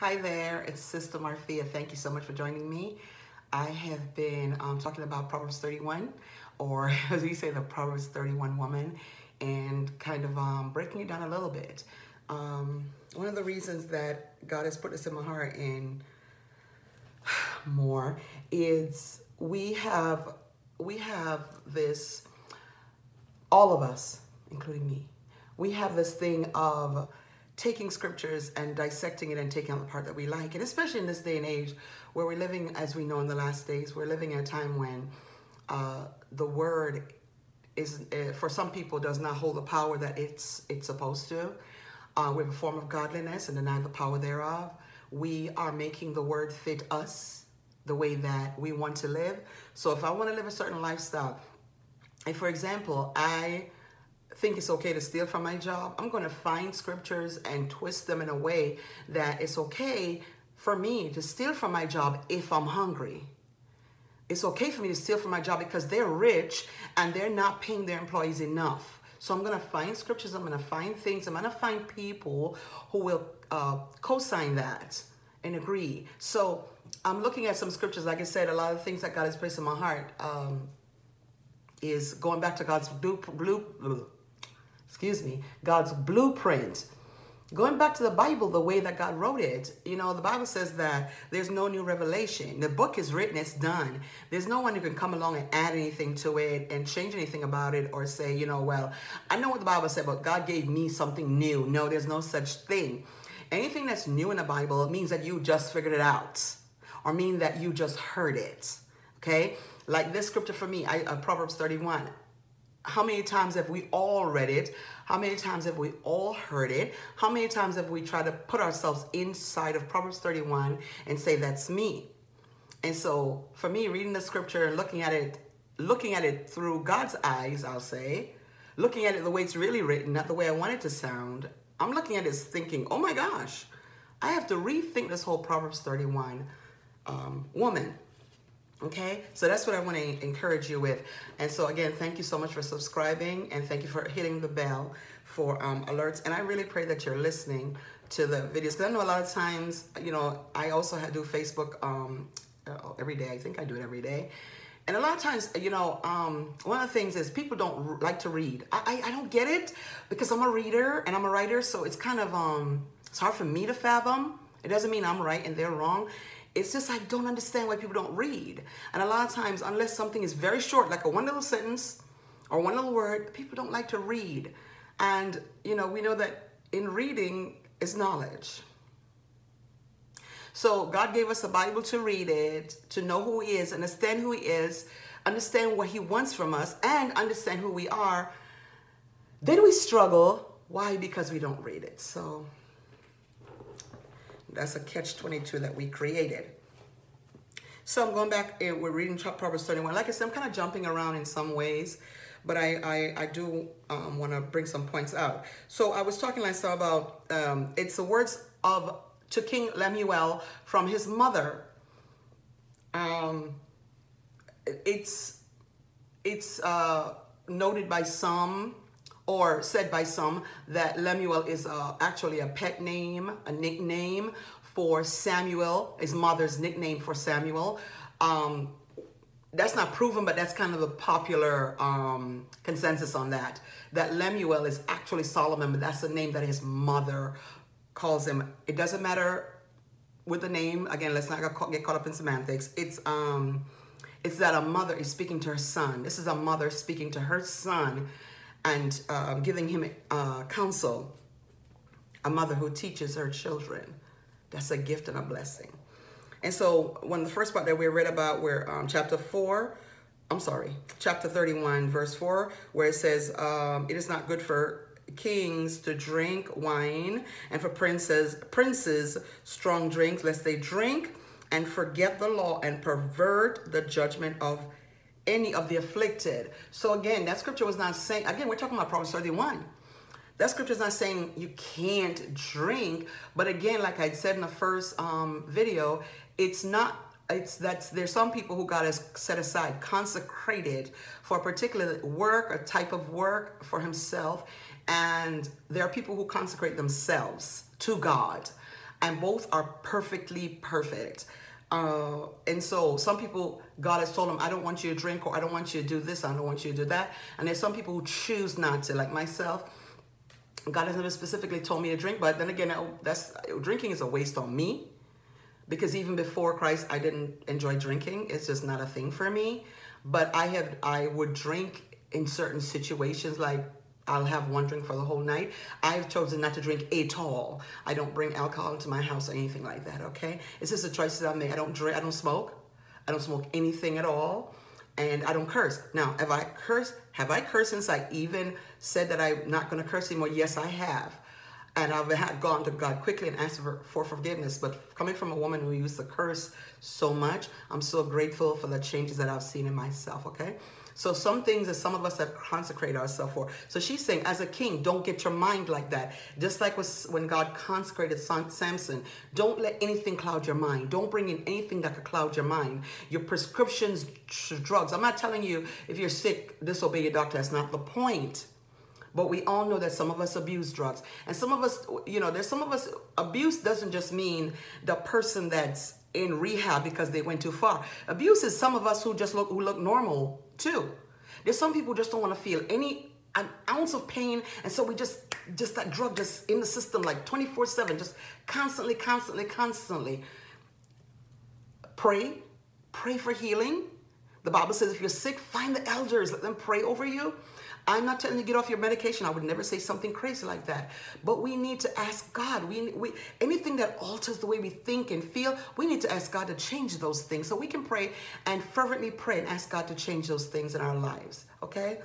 Hi there, it's Sister Marthea. Thank you so much for joining me. I have been um, talking about Proverbs 31, or as we say, the Proverbs 31 woman, and kind of um, breaking it down a little bit. Um, one of the reasons that God has put this in my heart in more is we have we have this all of us including me we have this thing of taking scriptures and dissecting it and taking out the part that we like. And especially in this day and age where we're living, as we know in the last days, we're living in a time when uh, the word is, uh, for some people, does not hold the power that it's, it's supposed to. Uh, we have a form of godliness and deny the power thereof. We are making the word fit us the way that we want to live. So if I want to live a certain lifestyle, and for example, I think it's okay to steal from my job, I'm going to find scriptures and twist them in a way that it's okay for me to steal from my job if I'm hungry. It's okay for me to steal from my job because they're rich and they're not paying their employees enough. So I'm going to find scriptures, I'm going to find things, I'm going to find people who will uh, co-sign that and agree. So I'm looking at some scriptures. Like I said, a lot of things that God has placed in my heart um, is going back to God's blue, blue, excuse me, God's blueprint. Going back to the Bible, the way that God wrote it, you know, the Bible says that there's no new revelation. The book is written, it's done. There's no one who can come along and add anything to it and change anything about it or say, you know, well, I know what the Bible said, but God gave me something new. No, there's no such thing. Anything that's new in the Bible means that you just figured it out or mean that you just heard it. Okay? Like this scripture for me, I, uh, Proverbs 31 how many times have we all read it? How many times have we all heard it? How many times have we tried to put ourselves inside of Proverbs 31 and say, that's me? And so for me, reading the scripture and looking at it, looking at it through God's eyes, I'll say, looking at it the way it's really written, not the way I want it to sound, I'm looking at it thinking, oh my gosh, I have to rethink this whole Proverbs 31 um, woman. Okay, so that's what I want to encourage you with. And so again, thank you so much for subscribing and thank you for hitting the bell for um, alerts. And I really pray that you're listening to the videos because I know a lot of times, you know, I also do Facebook um, uh, every day. I think I do it every day. And a lot of times, you know, um, one of the things is people don't like to read. I, I, I, don't get it because I'm a reader and I'm a writer. So it's kind of, um, it's hard for me to fathom. It doesn't mean I'm right and they're wrong. It's just I don't understand why people don't read. And a lot of times, unless something is very short, like a one little sentence or one little word, people don't like to read. And, you know, we know that in reading is knowledge. So God gave us a Bible to read it, to know who he is, understand who he is, understand what he wants from us, and understand who we are. Then we struggle. Why? Because we don't read it. So that's a catch-22 that we created. So I'm going back we're reading Proverbs 31. Like I said, I'm kind of jumping around in some ways, but I, I, I do um, want to bring some points out. So I was talking last time about, um, it's the words of to King Lemuel from his mother. Um, it's it's uh, noted by some or said by some that Lemuel is uh, actually a pet name, a nickname for Samuel, his mother's nickname for Samuel. Um, that's not proven, but that's kind of the popular um, consensus on that. That Lemuel is actually Solomon, but that's the name that his mother calls him. It doesn't matter with the name. Again, let's not get caught up in semantics. It's um, it's that a mother is speaking to her son. This is a mother speaking to her son and uh, giving him uh, counsel, a mother who teaches her children. That's a gift and a blessing. And so when the first part that we read about where um, chapter 4, I'm sorry, chapter 31, verse 4, where it says, um, it is not good for kings to drink wine and for princes, princes strong drinks, lest they drink and forget the law and pervert the judgment of any of the afflicted. So again, that scripture was not saying, again, we're talking about Proverbs 31. That scripture is not saying you can't drink, but again, like I said in the first um, video, it's not it's that there's some people who God has set aside, consecrated for a particular work, a type of work for himself. And there are people who consecrate themselves to God. and both are perfectly perfect. Uh, and so some people, God has told them, I don't want you to drink or I don't want you to do this, I don't want you to do that. And there's some people who choose not to, like myself. God has never specifically told me to drink, but then again, that's drinking is a waste on me because even before Christ, I didn't enjoy drinking. It's just not a thing for me. But I have, I would drink in certain situations, like I'll have one drink for the whole night. I've chosen not to drink at all. I don't bring alcohol into my house or anything like that, okay? It's just a choice that I make. I don't drink, I don't smoke. I don't smoke anything at all. And I don't curse. Now, have I cursed? Have I cursed since I even said that I'm not going to curse anymore? Yes, I have. And I've had gone to God quickly and asked for, for forgiveness. But coming from a woman who used to curse so much, I'm so grateful for the changes that I've seen in myself, okay? So some things that some of us have consecrated ourselves for. So she's saying, as a king, don't get your mind like that. Just like was when God consecrated Samson, don't let anything cloud your mind. Don't bring in anything that could cloud your mind. Your prescriptions, drugs. I'm not telling you if you're sick, disobey your doctor. That's not the point. But we all know that some of us abuse drugs. And some of us, you know, there's some of us, abuse doesn't just mean the person that's in rehab because they went too far. Abuse is some of us who just look, who look normal too. There's some people just don't want to feel any an ounce of pain and so we just just that drug just in the system like 24 7 just constantly constantly constantly. Pray pray for healing. The bible says if you're sick find the elders let them pray over you I'm not telling you to get off your medication. I would never say something crazy like that. But we need to ask God. We, we anything that alters the way we think and feel, we need to ask God to change those things. So we can pray and fervently pray and ask God to change those things in our lives. Okay?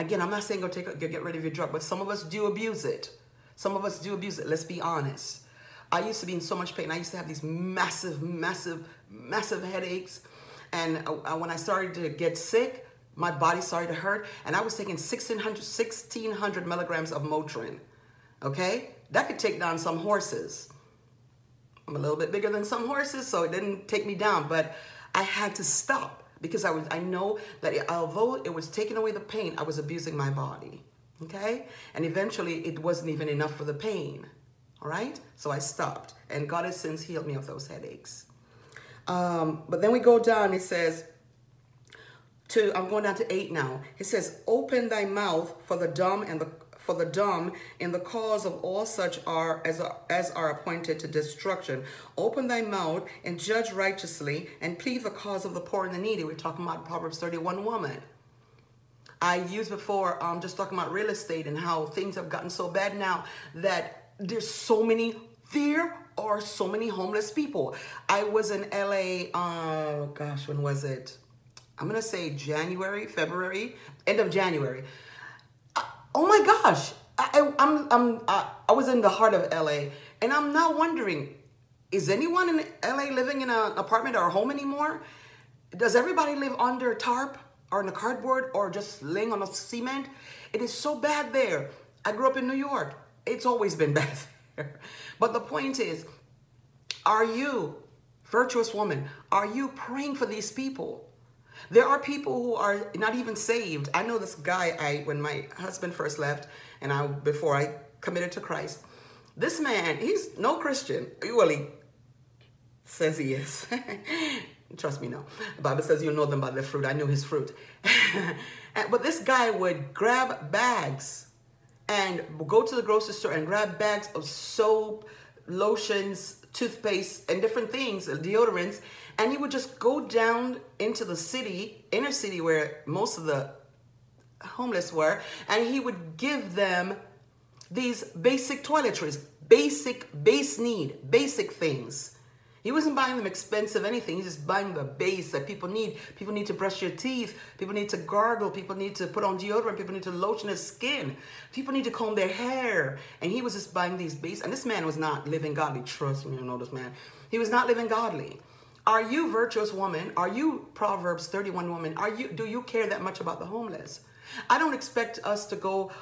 Again, I'm not saying go take get rid of your drug, but some of us do abuse it. Some of us do abuse it. Let's be honest. I used to be in so much pain. I used to have these massive, massive, massive headaches. And uh, when I started to get sick, my body started to hurt, and I was taking 1600, 1600 milligrams of Motrin. Okay? That could take down some horses. I'm a little bit bigger than some horses, so it didn't take me down, but I had to stop because I was I know that it, although it was taking away the pain, I was abusing my body. Okay? And eventually it wasn't even enough for the pain. All right? So I stopped. And God has since healed me of those headaches. Um, but then we go down, it says, to I'm going down to eight now. It says, "Open thy mouth for the dumb and the for the dumb in the cause of all such are as are, as are appointed to destruction. Open thy mouth and judge righteously and plead the cause of the poor and the needy." We're talking about Proverbs 31 woman. I used before um, just talking about real estate and how things have gotten so bad now that there's so many there are so many homeless people. I was in LA, uh, gosh, when was it? I'm to say January, February, end of January. Uh, oh my gosh. I, I'm, I'm, I, I was in the heart of LA and I'm now wondering, is anyone in LA living in an apartment or a home anymore? Does everybody live under tarp or in a cardboard or just laying on a cement? It is so bad there. I grew up in New York. It's always been bad there. But the point is, are you, virtuous woman, are you praying for these people? There are people who are not even saved. I know this guy, I when my husband first left and I before I committed to Christ, this man, he's no Christian. Well, he says he is. Trust me, no. The Bible says you know them by their fruit. I knew his fruit. but this guy would grab bags and go to the grocery store and grab bags of soap, lotions, toothpaste, and different things, uh, deodorants, and he would just go down into the city, inner city where most of the homeless were, and he would give them these basic toiletries, basic, base need, basic things. He wasn't buying them expensive anything. He's just buying the base that people need. People need to brush your teeth. People need to gargle. People need to put on deodorant. People need to lotion their skin. People need to comb their hair. And he was just buying these base. And this man was not living godly. Trust me, you know this man. He was not living godly. Are you virtuous woman? Are you Proverbs 31 woman? Are you do you care that much about the homeless? I don't expect us to go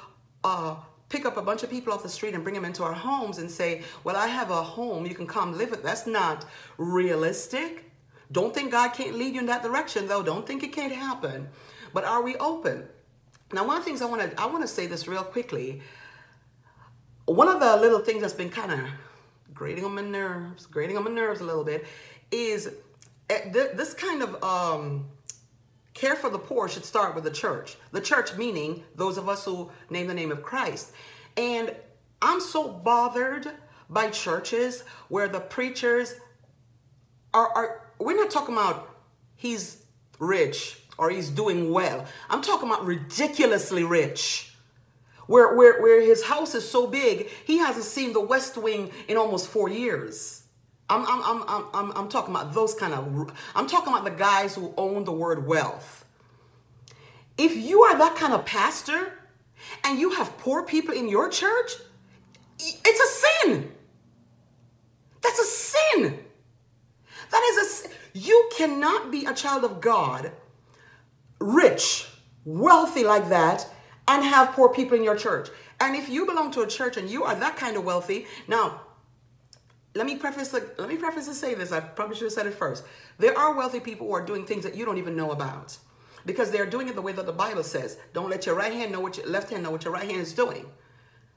uh, pick up a bunch of people off the street and bring them into our homes and say, well, I have a home, you can come live with. That's not realistic. Don't think God can't lead you in that direction, though. Don't think it can't happen. But are we open? Now, one of the things I want to I want to say this real quickly. One of the little things that's been kind of grating on my nerves, grating on my nerves a little bit, is eh, this kind of um, care for the poor should start with the church. The church meaning those of us who name the name of Christ. And I'm so bothered by churches where the preachers are, are we're not talking about he's rich or he's doing well. I'm talking about ridiculously rich. Where, where, where his house is so big, he hasn't seen the West Wing in almost four years. I'm, I'm, I'm, I'm, I'm, talking about those kind of, I'm talking about the guys who own the word wealth. If you are that kind of pastor and you have poor people in your church, it's a sin. That's a sin. That is a you cannot be a child of God, rich, wealthy like that, and have poor people in your church. And if you belong to a church and you are that kind of wealthy, now let me preface let me preface and say this. I probably should have said it first. There are wealthy people who are doing things that you don't even know about. Because they're doing it the way that the Bible says. Don't let your right hand know what your left hand know what your right hand is doing.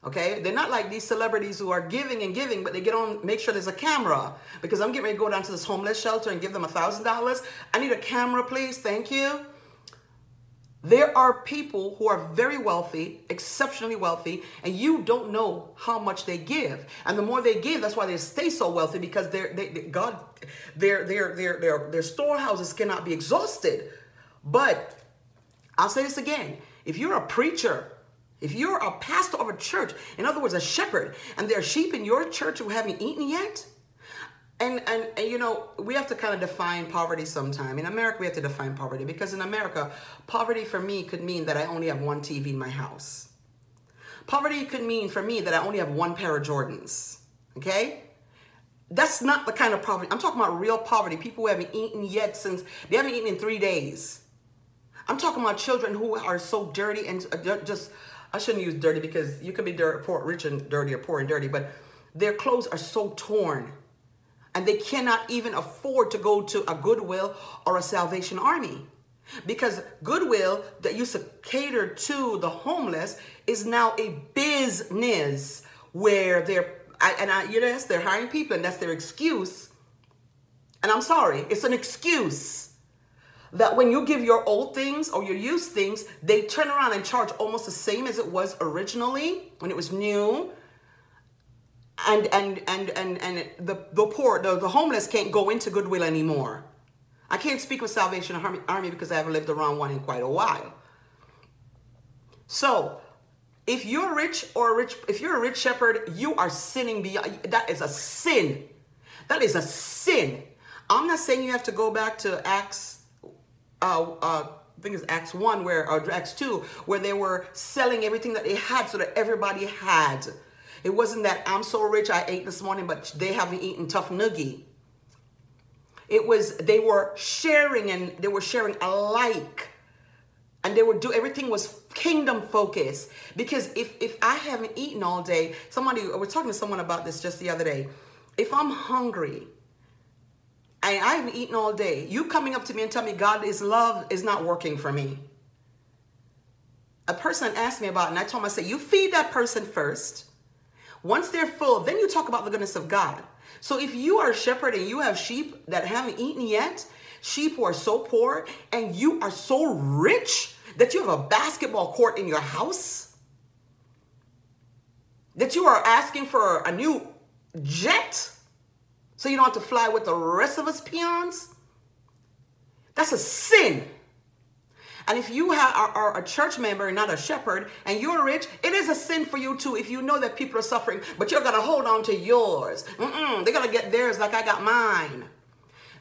Okay, they're not like these celebrities who are giving and giving, but they get on, make sure there's a camera. Because I'm getting ready to go down to this homeless shelter and give them a thousand dollars. I need a camera, please. Thank you. There are people who are very wealthy, exceptionally wealthy, and you don't know how much they give. And the more they give, that's why they stay so wealthy because they're, they, they, God, their, their, their, their, their storehouses cannot be exhausted. But I'll say this again. If you're a preacher if you're a pastor of a church, in other words, a shepherd, and there are sheep in your church who haven't eaten yet, and, and, and, you know, we have to kind of define poverty sometime. In America, we have to define poverty because in America, poverty for me could mean that I only have one TV in my house. Poverty could mean for me that I only have one pair of Jordans. Okay? That's not the kind of poverty. I'm talking about real poverty. People who haven't eaten yet since, they haven't eaten in three days. I'm talking about children who are so dirty and uh, just I shouldn't use dirty because you can be dirt, poor, rich and dirty or poor and dirty, but their clothes are so torn and they cannot even afford to go to a Goodwill or a Salvation Army because Goodwill that used to cater to the homeless is now a business where they're I, and I, yes, they're hiring people and that's their excuse. And I'm sorry, it's an excuse that when you give your old things or your used things, they turn around and charge almost the same as it was originally when it was new. And and and and and the the poor, the, the homeless can't go into Goodwill anymore. I can't speak with Salvation Army because I haven't lived around one in quite a while. So, if you're rich or rich, if you're a rich shepherd, you are sinning beyond. That is a sin. That is a sin. I'm not saying you have to go back to Acts uh, uh, I think it's Acts 1 where, or Acts 2, where they were selling everything that they had so that everybody had. It wasn't that I'm so rich I ate this morning, but they haven't eaten tough noogie. It was, they were sharing and they were sharing alike. And they would do, everything was kingdom focused. Because if, if I haven't eaten all day, somebody, was talking to someone about this just the other day. If I'm hungry, and I haven't eaten all day. You coming up to me and tell me God is love is not working for me. A person asked me about and I told him, I said, you feed that person first. Once they're full, then you talk about the goodness of God. So if you are a shepherd and you have sheep that haven't eaten yet, sheep who are so poor, and you are so rich that you have a basketball court in your house, that you are asking for a new jet, so you don't have to fly with the rest of us peons? That's a sin. And if you are, are, a church member and not a shepherd and you're rich, it is a sin for you too if you know that people are suffering, but you're going to hold on to yours. Mm-mm, they're going to get theirs like I got mine.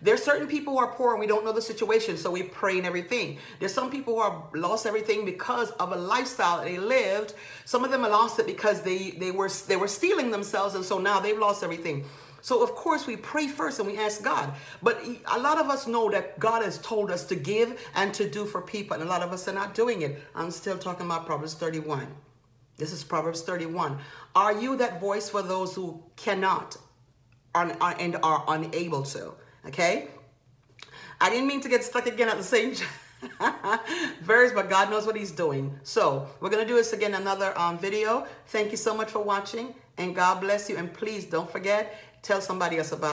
There's certain people who are poor and we don't know the situation, so we pray and everything. There's some people who are lost everything because of a lifestyle they lived. Some of them lost it because they, they were they were stealing themselves, and so now they've lost everything. So of course we pray first and we ask God. But a lot of us know that God has told us to give and to do for people. And a lot of us are not doing it. I'm still talking about Proverbs 31. This is Proverbs 31. Are you that voice for those who cannot and are unable to? Okay? I didn't mean to get stuck again at the same verse, but God knows what he's doing. So we're going to do this again, another um, video. Thank you so much for watching and God bless you. And please don't forget, tell somebody else about